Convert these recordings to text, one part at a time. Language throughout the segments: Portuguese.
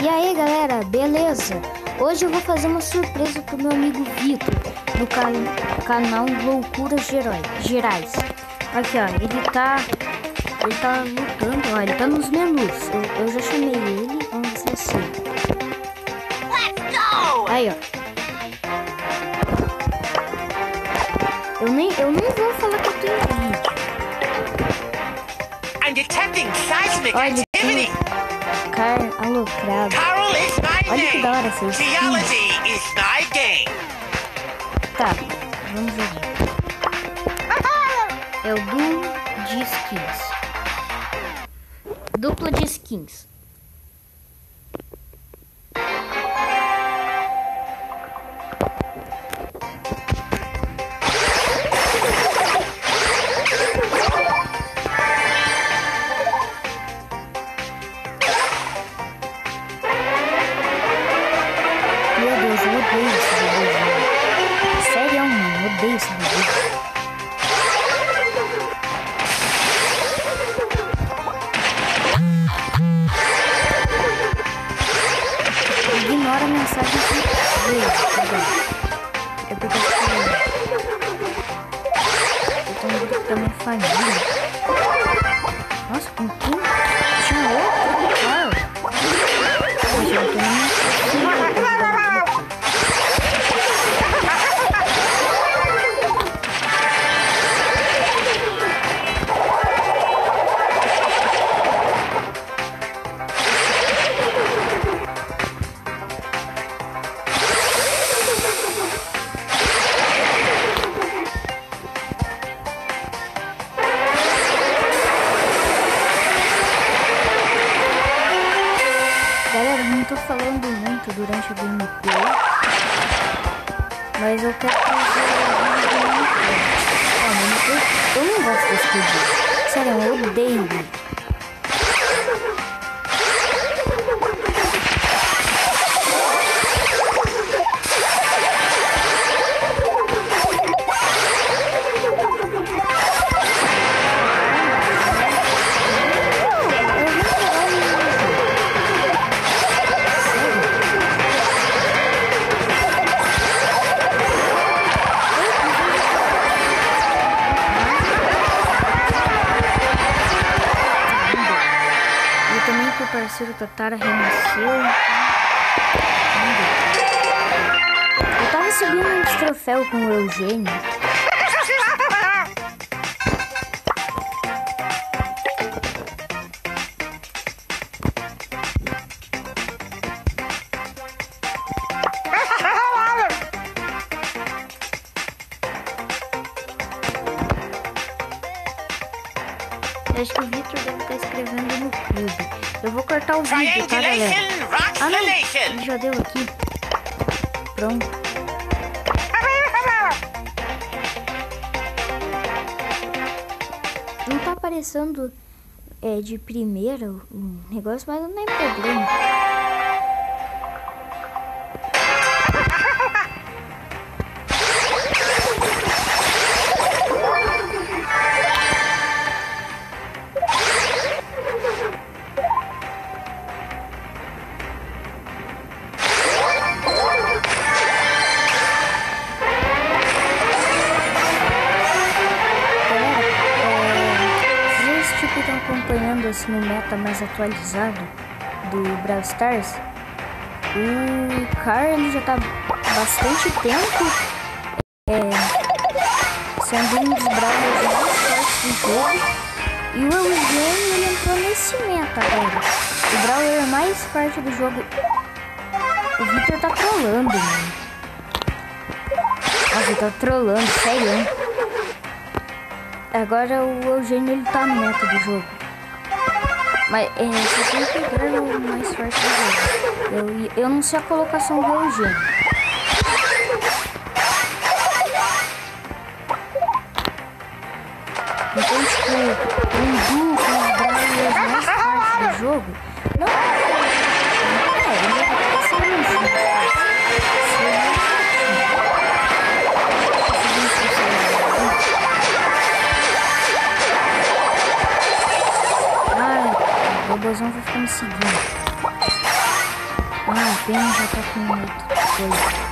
E aí galera, beleza? Hoje eu vou fazer uma surpresa pro meu amigo Vitor no can canal Loucuras Gerais. Aqui ó, ele tá. Ele tá lutando, ó, ele tá nos menus. Eu, eu já chamei ele, vamos ver assim. Aí ó. Eu nem, eu nem vou falar que eu tenho vídeo. I'm detecting seismic Olha activity. Car alocrado. Carol is my Olha que da hora essa skin. Is my game. Tá, vamos ver. É o duo de skins. Dupla de skins. A mensagem que veio. tá bom? É porque eu tô... Eu tô grupo da minha família. Galera, não tô falando muito durante a gameplay. Mas eu quero fazer Minecraft. Ó, Minecraft, eu não gosto desse vídeo. Sério, eu odeio. Também que o parceiro Tatara renasceu. Eu tava subindo uns troféus com o Eugênio. Acho que o Victor deve estar escrevendo no clube. Eu vou cortar o vídeo, tá, galera? Ah, não. Ele já deu aqui. Pronto. Não tá aparecendo é, de primeira o negócio, mas não tem problema. Acompanhando assim, o meta mais atualizado do Brawl Stars? O Car ele já tá bastante tempo é, sendo um dos Brawlers mais fortes do jogo. E o Eugênio ele entrou nesse meta agora. O Brawler mais forte do jogo. O Victor tá trolando, mano. Nossa, ele tá trolando, sério. Agora o Eugênio ele tá no meta do jogo. Mas é, você tem que pegar o mais forte do jogo. Eu, eu não sei a colocação do Eugênio. Então, tipo, um duo com os mais fortes do jogo. Não, robôzão vai ficar me seguindo. Ah, a pena já tá com coisa.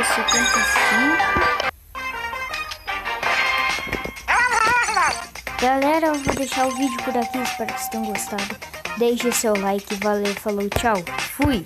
Nível 75. Galera, eu vou deixar o vídeo por aqui. Espero que vocês tenham gostado. Deixe seu like. Valeu, falou, tchau. Fui.